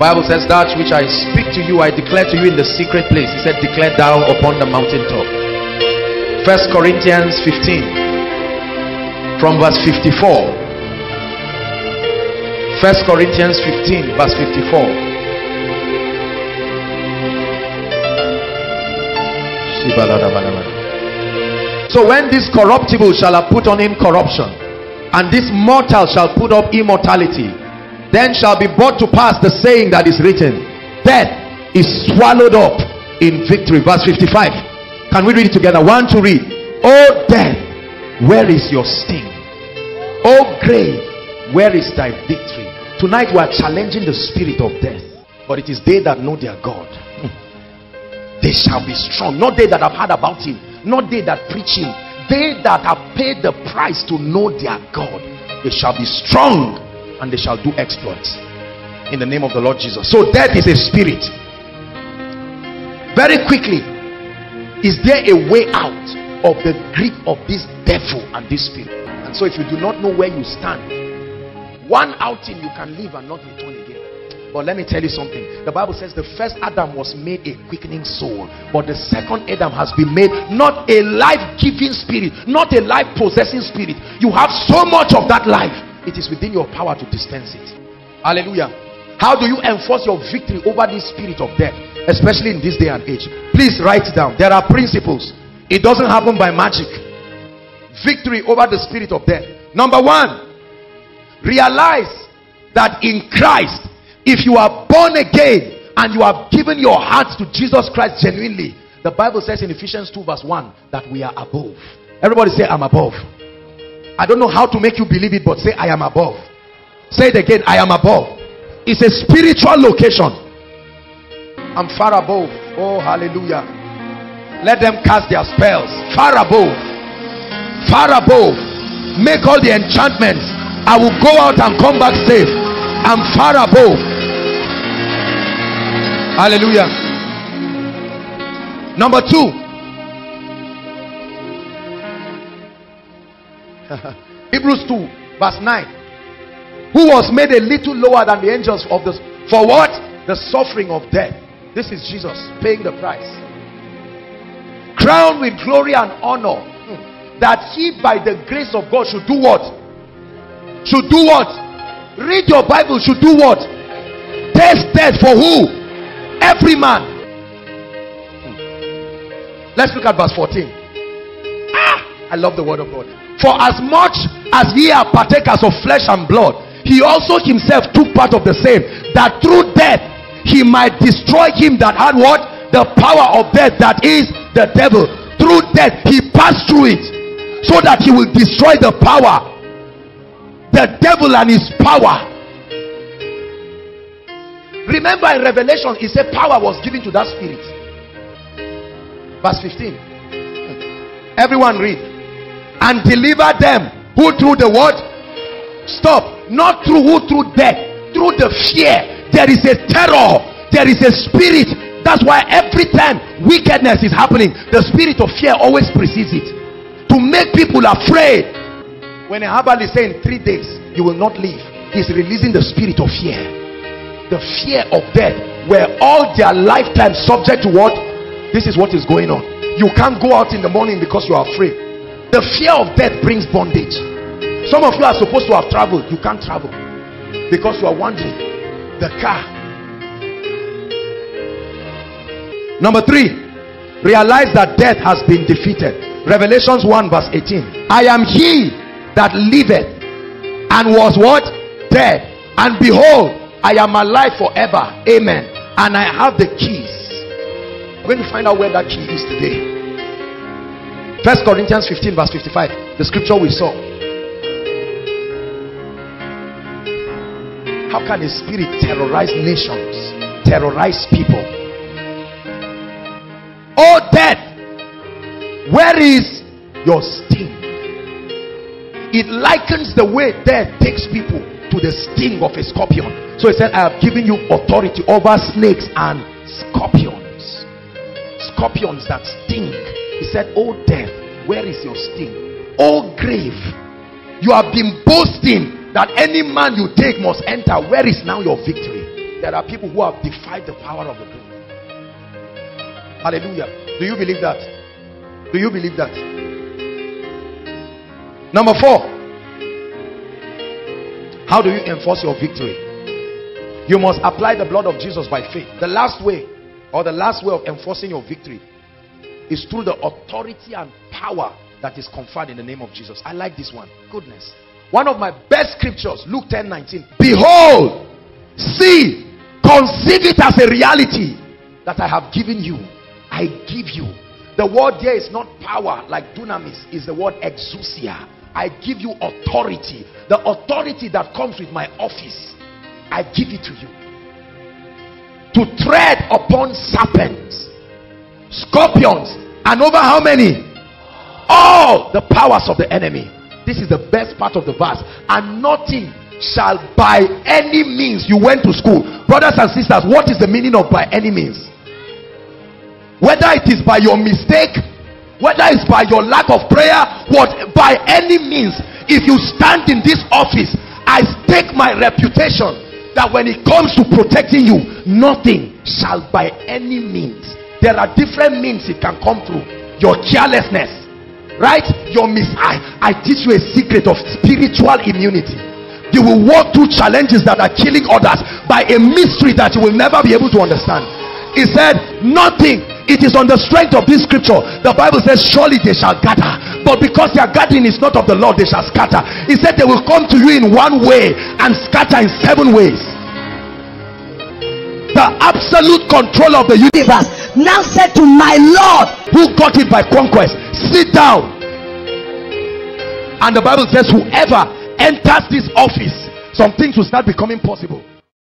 Bible says that which I speak to you, I declare to you in the secret place. He said, declare thou upon the mountaintop. First Corinthians 15 from verse 54. First Corinthians 15 verse 54. So when this corruptible shall have put on him corruption, and this mortal shall put up immortality, then shall be brought to pass the saying that is written, Death is swallowed up in victory. Verse 55. Can we read it together? One to read. Oh death, where is your sting? Oh grave, where is thy victory? Tonight we are challenging the spirit of death. But it is they that know their God hmm. they shall be strong not they that have heard about him not they that preach him they that have paid the price to know their god they shall be strong and they shall do exploits in the name of the lord jesus so death is a spirit very quickly is there a way out of the grip of this devil and this spirit and so if you do not know where you stand one outing you can leave and not return again but let me tell you something. The Bible says the first Adam was made a quickening soul. But the second Adam has been made not a life-giving spirit, not a life-possessing spirit. You have so much of that life. It is within your power to dispense it. Hallelujah. How do you enforce your victory over this spirit of death? Especially in this day and age. Please write it down. There are principles. It doesn't happen by magic. Victory over the spirit of death. Number one, realize that in Christ if you are born again and you have given your heart to Jesus Christ genuinely, the Bible says in Ephesians 2 verse 1 that we are above. Everybody say, I'm above. I don't know how to make you believe it, but say, I am above. Say it again, I am above. It's a spiritual location. I'm far above. Oh, hallelujah. Let them cast their spells. Far above. Far above. Make all the enchantments. I will go out and come back safe. I'm far above. Hallelujah. Number two. Hebrews 2 verse 9. Who was made a little lower than the angels of the for what? The suffering of death. This is Jesus paying the price. Crowned with glory and honor hmm. that he by the grace of God should do what? Should do what? Read your Bible should do what? Taste death for who? Every man. Hmm. Let's look at verse 14. I love the word of God. For as much as ye are partakers of flesh and blood, he also himself took part of the same, that through death he might destroy him that had what? The power of death, that is the devil. Through death he passed through it, so that he will destroy the power, the devil and his power Remember in Revelation, he said power was given to that spirit. Verse 15. Everyone read. And deliver them who through the what? Stop. Not through who through death. Through the fear. There is a terror. There is a spirit. That's why every time wickedness is happening, the spirit of fear always precedes it. To make people afraid. When a Habal is saying three days, you will not leave. He's releasing the spirit of fear the fear of death were all their lifetime subject to what this is what is going on you can't go out in the morning because you are afraid the fear of death brings bondage some of you are supposed to have traveled you can't travel because you are wandering the car number three realize that death has been defeated revelations 1 verse 18 i am he that liveth and was what dead and behold I am alive forever. Amen. And I have the keys. We're going to find out where that key is today. First Corinthians 15 verse 55. The scripture we saw. How can a spirit terrorize nations? Terrorize people? Oh death! Where is your sting? It likens the way death takes people to the sting of a scorpion. So he said, I have given you authority over snakes and scorpions. Scorpions that sting. He said, Oh death, where is your sting? Oh grave, you have been boasting that any man you take must enter. Where is now your victory? there are people who have defied the power of the blood. Hallelujah. Do you believe that? Do you believe that? Number four. How do you enforce your victory? You must apply the blood of Jesus by faith. The last way or the last way of enforcing your victory is through the authority and power that is conferred in the name of Jesus. I like this one. Goodness. One of my best scriptures, Luke 10 19. Behold, see, conceive it as a reality that I have given you. I give you. The word there is not power like dunamis, is the word exousia. I give you authority. The authority that comes with my office, I give it to you. To tread upon serpents, scorpions, and over how many? All the powers of the enemy this is the best part of the verse. And nothing shall by any means. You went to school. Brothers and sisters, what is the meaning of by any means? Whether it is by your mistake, whether it's by your lack of prayer, what by any means, if you stand in this office, I stake my reputation that when it comes to protecting you, nothing shall by any means. There are different means it can come through. Your carelessness, right your miss I, I teach you a secret of spiritual immunity you will walk through challenges that are killing others by a mystery that you will never be able to understand he said nothing it is on the strength of this scripture the bible says surely they shall gather but because their gathering is not of the lord they shall scatter. He said they will come to you in one way and scatter in seven ways. The absolute control of the universe now said to my lord who got it by conquest sit down. And the bible says whoever enters this office some things will start becoming possible